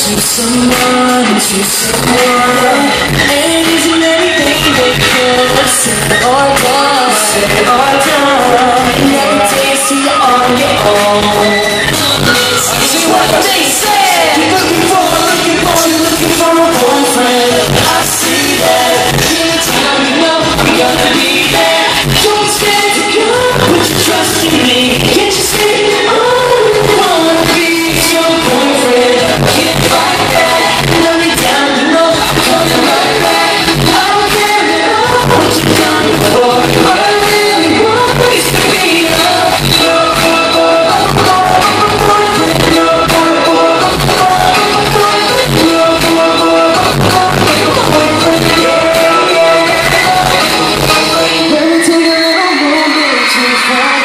to someone, to someone It isn't anything they could have said or done Said or done Never tasted on your own See what they say.